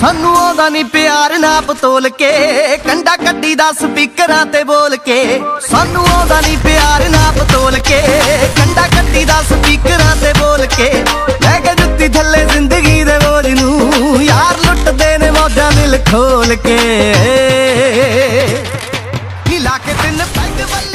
ਸਾਨੂੰ ਆਉਂਦਾ ਨਹੀਂ ਪਿਆਰ ਨਾ ਪਤੋਲ ਕੇ, ਕੰਡਾ ਕੱਢੀ ਦਾ ਸਪੀਕਰਾਂ ਤੇ ਬੋਲ ਕੇ। ਸਾਨੂੰ ਆਉਂਦਾ ਨਹੀਂ ਪਿਆਰ ਨਾ ਪਤੋਲ ਕੇ, ਕੰਡਾ ਕੱਢੀ ਦਾ ਸਪੀਕਰਾਂ ਤੇ ਬੋਲ ਕੇ। ਲੈ ਕੇ ਜੁੱਤੀ ਥੱਲੇ ਜ਼ਿੰਦਗੀ ਦੇ ਬੋਝ ਨੂੰ, ਯਾਰ ਲੁੱਟਦੇ ਨੇ ਮੌਜਾਂ ਦਿਲ ਖੋਲ ਕੇ। ਨੀ ਕੇ ਤਿੰਨ ਪੈਗ ਵੱਲੀਏ